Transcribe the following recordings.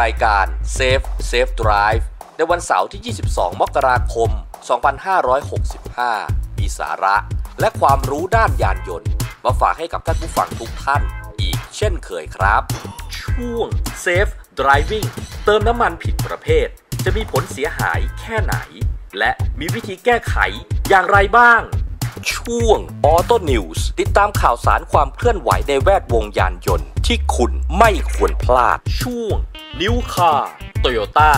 รายการ Safe Safe Drive ในวันเสาร์ที่ 22 มกราคม 2565 มีสาระ และความรู้ด้านยานยนต์ มาฝากให้กับท่านผู้ฟังทุกท่าน อีกเช่นเคยครับ ช่วง Safe Driving เติมน้ำมันผิดประเภท จะมีผลเสียหายแค่ไหน และมีวิธีแก้ไขอย่างไรบ้าง ช่วง Auto News ติดตามข่าวสารความเคลื่อนไหวในแวดวงยานยนต์ ที่คุณไม่ควรพลาดช่วง New Car Toyota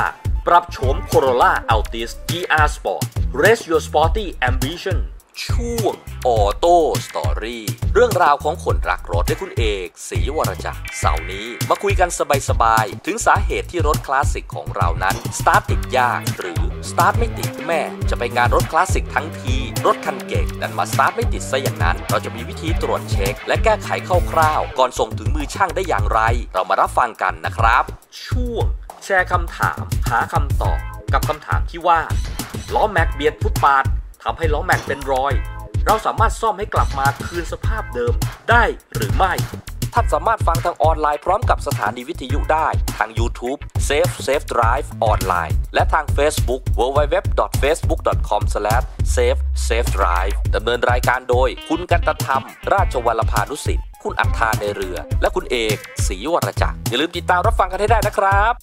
ปรับโฉม Corolla Altis GR Sport Raise Your Sporty Ambition ช่วง Auto Story เรื่องราวของคนรักรถด้วยคุณเอกศรีวรจักรเสาร์นี้ มาคุยกันสบายๆ ถึงสาเหตุที่รถคลาสสิกของเรานั้น สตาร์ทติดยากหรือสตาร์ทไม่ติดแม่ จะไปงานรถคลาสสิกทั้งที รถคันเก่งดันมาสตาร์ทไม่ติดซะอย่างนั้น เราจะมีวิธีตรวจเช็ค และแก้ไขคร่าวๆก่อนส่งถึงมือช่างได้อย่างไร เรามารับฟังกันนะครับ ช่วง แชร์คำถาม หาคำตอบ กับคำถามที่ว่าล้อแม็กเบียดฟุตปาดทำให้ล้อแม็กเป็นรอย เราสามารถซ่อมให้กลับมาคืนสภาพเดิมได้หรือไม่ ท่านสามารถฟังทางออนไลน์พร้อมกับสถานีวิทยุได้ทาง YouTube Safe Safe Drive ออนไลน์และทาง Facebook www.facebook.com/safe safe drive ดำเนินรายการโดย คุณกันตธรรม ราชวัลพานุสิทธิ์ คุณอัฏฐาในเรือ และคุณเอกศรีวรจักรอย่าลืมติดตามรับฟังกันให้ได้นะครับ